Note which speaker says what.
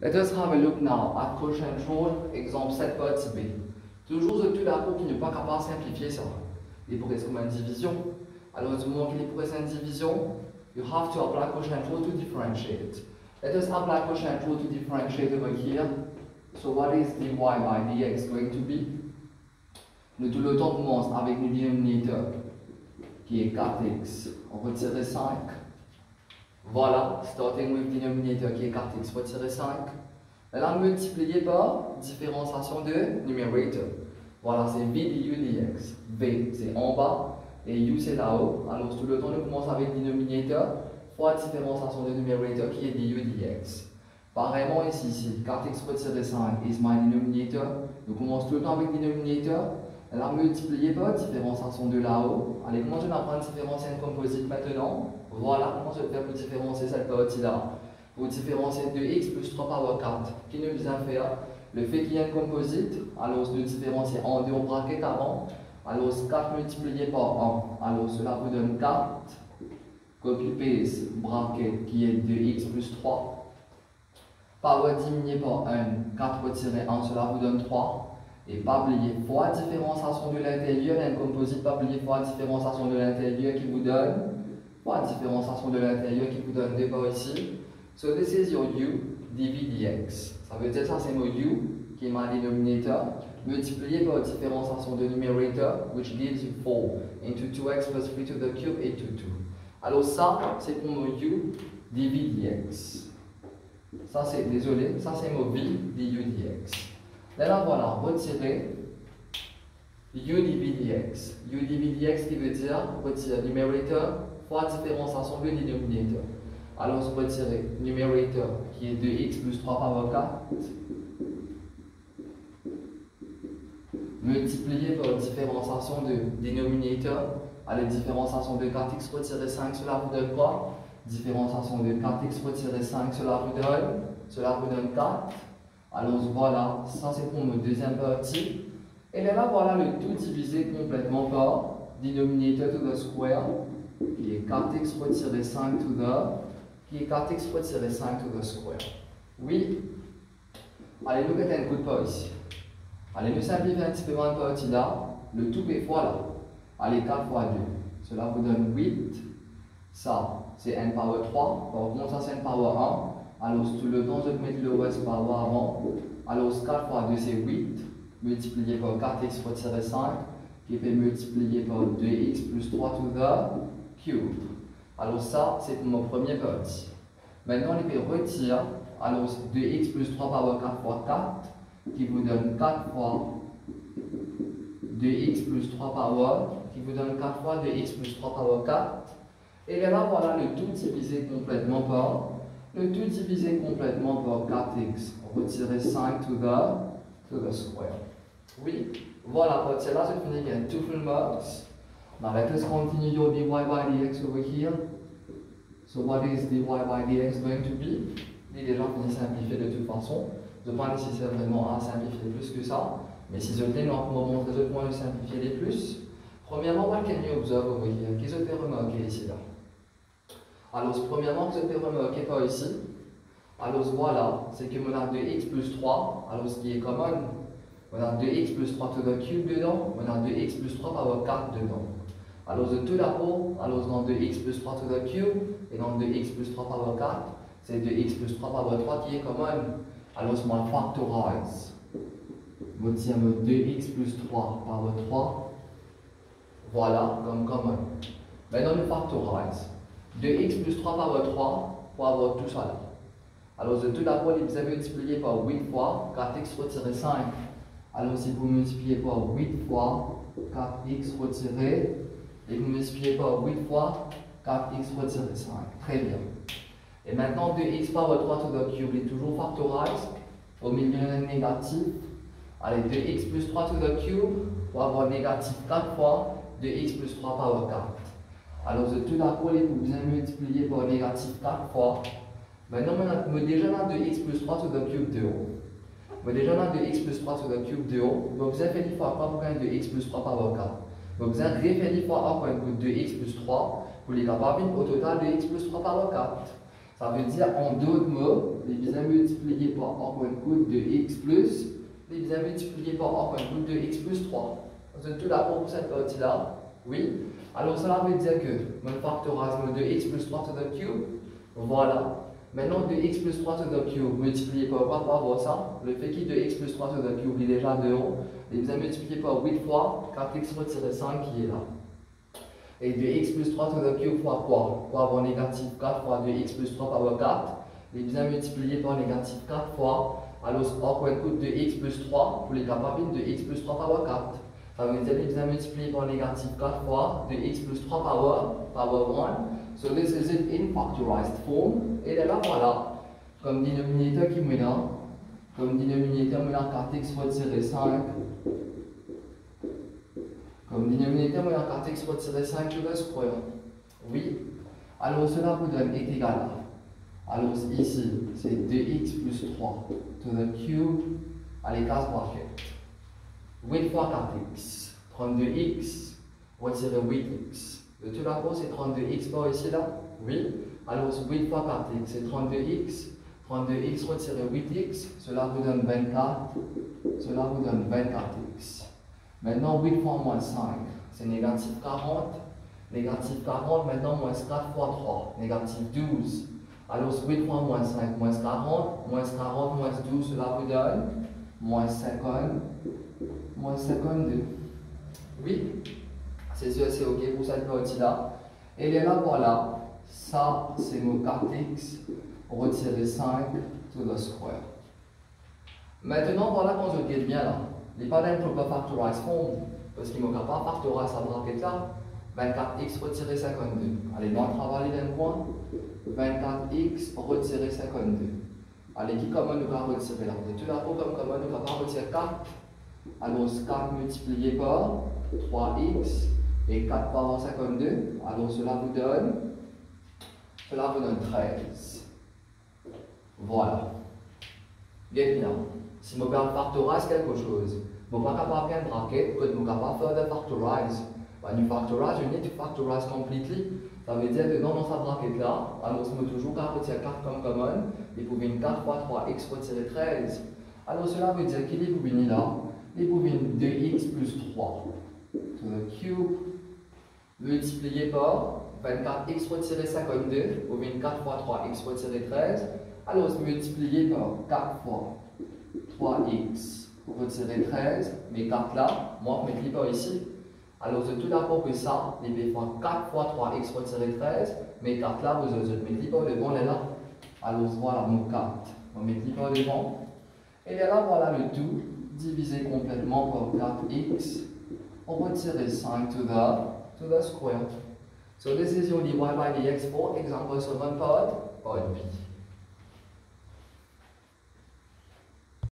Speaker 1: Let us have a look now at quotient rule, exemple 7 partie B. Toujours de tout d'accord qui n'est pas capable de simplifier ça. Il pourrait comme une division. Alors, du moment qu'il pourrait être une division, you have to apply quotient rule to differentiate. Let us apply quotient rule to differentiate over here. So what is dy by dx going to be? Le tout le temps commence avec le dénominateur qui est 4x. On retire 5. Voilà, starting with denominator qui est 4x retirer 5. Là, multiplié par différenciation de numerator. Voilà, c'est v du dx. v, c'est en bas, et u, c'est là-haut. Alors, tout le temps, on commence avec denominator fois différenciation de numerator qui est du dx. Pareillement ici, ici 4x retirer 5 is my denominator. On commence tout le temps avec denominator. Alors, multiplié par différenciation de là-haut. Allez, comment je vais apprendre différencier une composite maintenant? Voilà comment je vais faire pour différencier cette partie-là. Pour différencier de x plus 3 power 4, qui nous vient faire le fait qu'il y ait une composite, alors de différencier en deux brackets avant, alors 4 multiplié par 1, alors cela vous donne 4, copy-paste, bracket qui est 2x plus 3, power diminué par 1, 4 retiré 1, cela vous donne 3, et pas oublier fois différenciation de l'intérieur, un composite, pas oublier fois différenciation de l'intérieur qui vous donne, fois différenciation de l'intérieur qui vous donne des par ici. So this is your u dv dx. Ça veut dire ça c'est mon u qui est ma denominator, multiplié par différenciation de numerator, which gives you 4 into 2x plus 3 to the cube et to 2. Alors ça, c'est pour mon u dv dx. Ça c'est, désolé, ça c'est mon v du dx. Là, voilà, retirer u dv dx. u dx qui veut dire retirer numerator fois différenciation de dénominateur. Alors, on retirer numerator qui est 2x plus 3 par 4 multiplié par différenciation de dénominateur à la différenciation de 4x retirer 5, cela vous donne quoi? Différenciation de 4x retirer 5, cela vous donne, cela vous donne 4. Alors voilà, ça c'est pour mon deuxième partie. Et là, voilà le tout divisé complètement par denominator to the square, qui est 4x retiré 5 to the, qui est 4x retiré 5 to the square. Oui Allez, nous mettons un coup de pas ici. Allez, nous simplifions un petit peu moins partie là. Le tout est fois là. Allez, 4 fois 2. Cela vous donne 8. Ça, c'est n power 3. Par contre, ça, c'est n power 1. Alors, tout le temps, je vais mettre le reste par avant. Alors, 4 fois 2, c'est 8, multiplié par 4x retiré 5, qui fait multiplier par 2x plus 3 to the cube. Alors, ça, c'est mon premier partie. Maintenant, on peut retirer, alors 2x plus 3 par 4 fois 4, qui vous donne 4 fois 2x plus 3 power, qui vous donne 4 fois 2x plus 3 power 4. Et là, voilà le tout divisé complètement par le tout divisé complètement par 4x. Retirer 5 to the, to the square. Oui, voilà, pour cela, je finis avec two full marks. Now let us continue your dy by dx over here. So what is dy by dx going to be? Il est déjà fini simplifier de toute façon. Je ne pas nécessaire vraiment à simplifier plus que ça. Mais si je tiens à vous montrer deux points de simplifier les plus. Premièrement, what can you observe over here? Qu'est-ce que avez remarqué ici là? Alors, premièrement, vous avez remarqué par ici. Alors, voilà, c'est que on a 2x plus 3, alors ce qui est commun, on a 2x plus 3 to the cube dedans, on a 2x plus 3 power 4 dedans. Alors, de tout d'abord, alors dans 2x plus 3 to the cube et dans 2x plus 3 power 4, c'est 2x plus 3 power 3 qui est commun. Alors, je m'en factorize. Je tiens 2x plus 3 power 3. Voilà, comme commun. Maintenant, je factorize. 2x plus 3 power 3 pour avoir tout ça là. Alors, de tout d'abord, vous avez multiplié par 8 fois 4x retiré 5. Alors, si vous multipliez par 8 fois 4x retiré, et vous multipliez par 8 fois 4x retiré 5. Très bien. Et maintenant, 2x power 3 to the cube est toujours factorisé. Au milieu d'un négatif. Allez, 2x plus 3 to the cube pour avoir négatif 4 fois 2x plus 3 power 4. Alors, de tout d'accord, vous bien multiplier par négatif 4 fois. Maintenant, on a déjà là 2x plus 3 to the cube de haut. Mais déjà là 2x plus 3 to the cube de haut. Donc, vous avez fait fois quoi pour gagner 2x plus 3 par 4. Donc, vous avez fait fois 1 pour 2x plus 3 pour les capables au total 2x plus 3 par 4. Ça veut dire, en d'autres mots, les bien multiplier par a coin de x plus, les bien multiplié par a coin de x plus 3. Vous êtes tout d'accord pour cette partie-là Oui Alors cela veut dire que mon factorisme de x plus 3 to the cube, voilà. Maintenant, de x plus 3 to the cube multiplié par quoi pour avoir ça Le fait qu'il de x plus 3 to the cube est déjà de haut. Et vous avez multiplié par 8 fois 4x retiré 5 qui est là. Et de x plus 3 to the cube fois quoi? Pour avoir négatif 4 fois 2x plus 3 par 4. Et bien multiplié par négatif 4 fois. Alors, on peut de x plus 3 pour les capables de x plus 3 par 4. Ça veut dire que bien multiplié par négatif 4 fois de x plus 3 par, par 1. So this is it in factorized form. Et là, voilà, comme dénominateur qui me là, comme dénominateur me 4x retiré 5. Comme dénominateur me 4x retiré 5 to the square. Oui. Alors cela vous donne est égal à. Alors ici, c'est 2x plus 3 to the cube. Allez, casse bracket. 8 fois 4x. 32x retiré 8x. Le tout là c'est 32x par ici là? Oui. Alors 8 fois 4x, c'est 32x. 32x retiré 8x, cela vous donne 24. Cela vous donne 24x. Maintenant 8 fois moins 5, c'est négatif 40. Négatif 40, maintenant moins 4 fois 3, négatif 12. Alors 8 fois moins 5, moins 40, moins 40, moins 12, cela vous donne moins 50, moins 52. Oui c'est sûr, c'est OK pour cette partie-là. Et là, voilà, ça, c'est mon 4x retirer 5 to the square. Maintenant, voilà qu'on se guette bien là. Il n'est pas d'un proper factorize form, parce qu'il ne peut pas factorize sa braquette là. 24x retirer 52. Allez, on travailler d'un point. 24x retirer 52. Allez, qui comment nous va retirer là Tout d'abord, comme comment nous va retirer 4 Alors, 4 multiplié par 3x et 4 par 52, alors cela vous donne, cela vous donne 13. Voilà. Bien. Si je factorize quelque chose, je ne peux pas capable de bracket, que je ne pas faire de factorize. When you factorize, you need. Ça veut dire que dans sa bracket là, alors je me toujours 4 retirer 4 comme common, et pour une 4 fois 3x retirer 13. Alors cela veut dire qu'il est pour venir là, il pour venir 2x plus 3. To the cube multiplié par 24x retiré 52, ou bien 4 fois 3x retiré 13. Alors, multiplié par 4 fois 3x retiré 13, mais 4 là, moi, je mets pas ici. Alors, c'est tout d'abord que ça, les fois 4 fois 3x retiré 13, mais 4 là, vous ne mettez pas devant les là. Alors, voilà mon 4. On met pas devant. Et là, voilà le tout divisé complètement par 4x. On retire 5 to the to the square. So this is your dy by dx for example 7 part, part B.